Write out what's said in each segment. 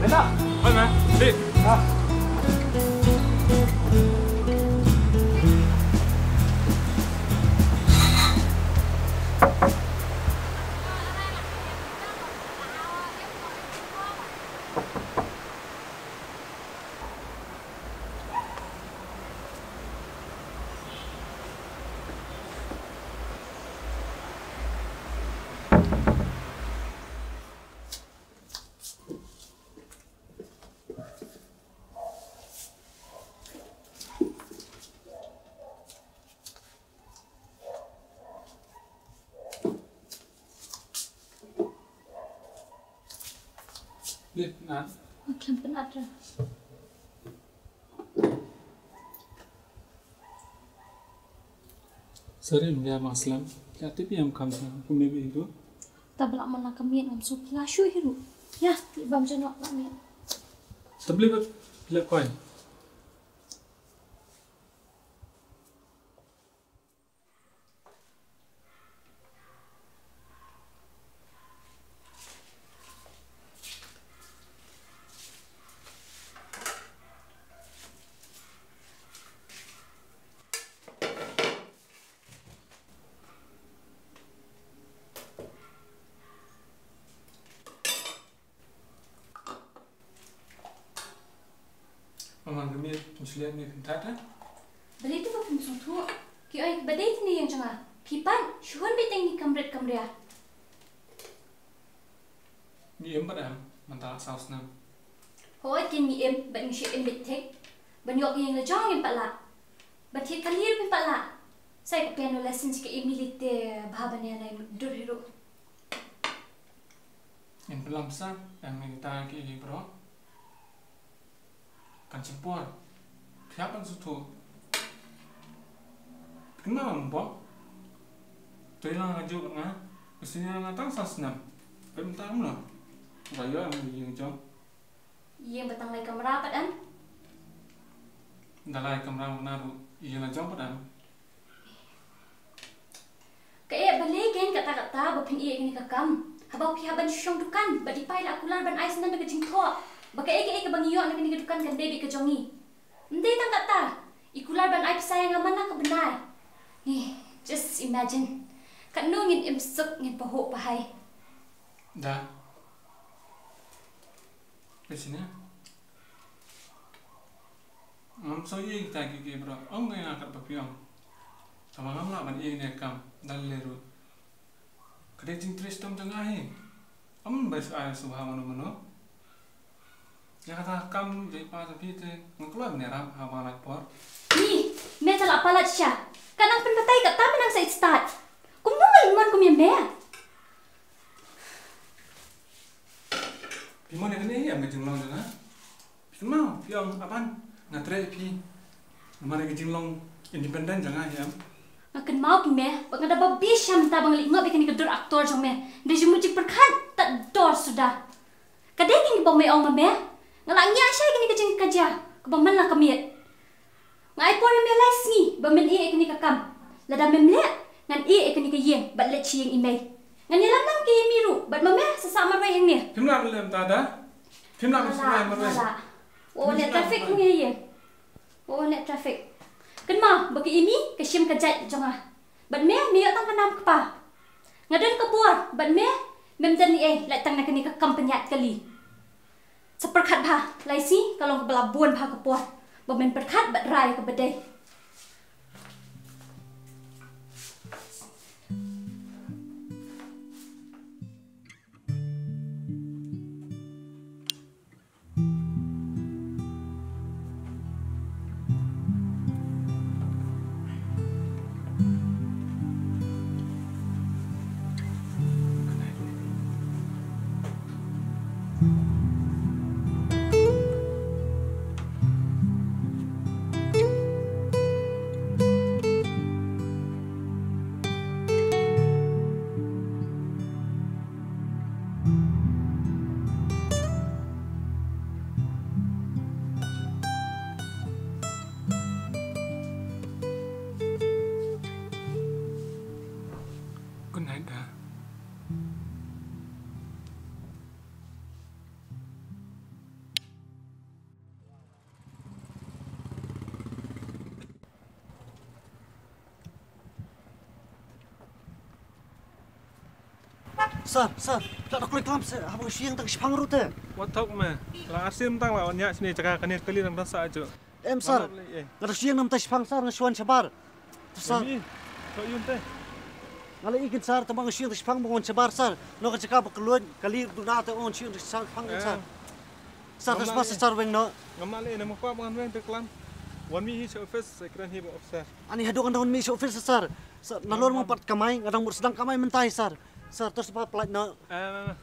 没呢？朋友们啊。Na. Makin penat dah. Sorry dia maslam. Ya tapi yang kam sa aku maybe itu. Tak belak mana kami ngam sup lashu hiru. Ya, ibam jenok kami. Tabli ba bila koi. Kami muslim ni kentata. Beli tu pun suatu. Ki ai badai ni yang jangan. Kipan, syuhun beteng ni kamret kamria. Ni em pada mantap saus nam. Hoi kin ni em, bat ni syek em betek. Ban yok yang lejong yang pala. Bat hit kalir pun pala. Saya ke piano lesson jika em milite bahaban yang lain dur hiru. Kita ki bro. Kan cimpur. Siapa sutu? Kenapa mbok? Tôi là ngaju nga. Kesini nga tang saus nam. Pem tang no. Gaya yang yang jong. Yang batang lai kamera pat an. Dalai kamera mana ru. Iya na jong pada. Kaya balik kan kata-kata bapin iya ini kakam. Habau pihak ban syong dukan, badi pai la akular ban ais nan daga jingko. Baka eke eke bang iyo nak ni dukan kan debi ke jongi. Ndai tang kata. Ikular ban ai sayang amana ke benar. Eh, just imagine. Kat nungin imsuk ngin paho pahai. Dah. Kesini. Ngam so iya kita ki bro. Om ngai ngakak papiong. Sama ngam lah ban iya ni kam dal leru. Kadai jing tres tom tengah hi. Om bas ay subha mano Ya kata kam jadi pa tapi te ngkeluar beneram hawa nak por. Ni, metal apa lat sya. Kanang penpatai kat tamen ang sa start. Kumungal man kum yang mea. Pimon ni kene ya ngejing long jana. Pimon piong apan ngatre pi. Mana ngejing long independen jangan ya. Ngakan mau ki meh, bak ngada babi syam ta bang lingop ikan kedur aktor jong jumu cik perkan tak dor sudah. Kadai kini bang meh ong meh. Ngalak nya syai kini kerja. Kebang mana kamiet. Ngai por yang meh lai singi, bang men ie kini kakam. Lada mem le, ngan ie kini yeng, bat let chieng email. Ngan yelam nang ke miru, bat mameh sesama rai yang meh. Pimna belum tak ada. Pimna mesti lain mereka. Wala. Oh, net traffic mo ye. Oh, net traffic. Ma, bagi ini kesim kejat jonga. Ban me me tang kanam kepa. Ngadan ke buar, ban me mem dan ni eh lai tang nak ni ke kampanyat kali. Seperkat ba, lai si kalau ke belabuan ba ke buar. Ba men perkat bat rai ke Sir, sir, tak ada kulit lamp saya. Abang siang tak sipang rute. Watok mah. Lah asim tang lah wanyak sini cakap kini kali nang rasa aja. Em sir, ada siang nam tak sipang sir ngasuan sabar. Sir, Kau yun teh. ngala ikin sir tamang siang tak sipang bangun sabar sir. No ka cakap keluar kali duna ta on siang tak sipang sir. Sir, tas pas sir weng no. Ngamal ini mau apa mengan teklam. Wan mi hi office sekran hi officer. Ani hadu kan daun mi office sir. Sir, nalor mo pat kamay, ngadang mur sedang kamay mentai sir. Sir, terus pa plat no. Eh,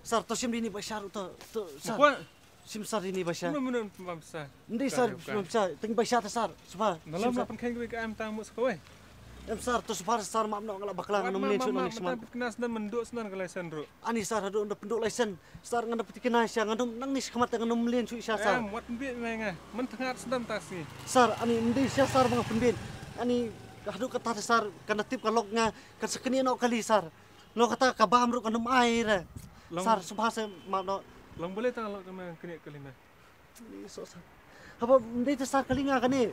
Sar, to sim ini basyar to to sar. Kuat. Sim sar ini basyar. Mana mana pembesar. Hindi sar, sim sar, ting basyar ta sar. Supa. Dalam lapan kain gue am tamu sekawai. Em sar to supar sar mam no ngala baklang Mat no ma chu no mata kena senan menduk senan kalau sendro. Ani sar hadu ndo penduk lesen. Sar ngana peti kena sya ngandum nang nis khamat ngandum mlen chu isya sar. Am wat bi menga. Men tengah senan tasi. Sar ani ndi sya sar mga penbin. Ani hadu kata sar kana tip kalok nga kan sekeni no kali sar. No kata kabam ru kanum air. Long- Sar supar sa mam no Long boleh tak kalau kena kena kelina. So, sar. Apa hindi ta sar kali nga kani.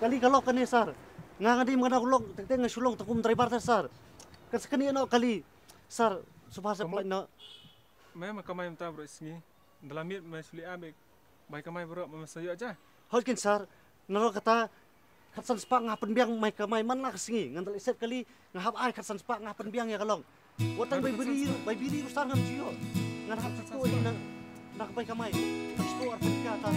Kali kalok kani sar. Nga nga di mga nakulong, tagteng nga sulong takum driver ta sar. Kasi kani no kali. Sar, sa Kamu- play no. Memang kamai minta bro singi. Dalam mit mai suli abek. Baik kamai bro memasayu aja. Hodkin sar, naro kata katsan spa ngapen biang may kamay man lah kasingi. Ngandal isip kali ngahap ay katsan spa ngapen biang ya kalong. Watang bay biri, bay biri usar ngam jiyo. Ngan hap satu ay na nakabay kamay. Tapos po arpan ka ta.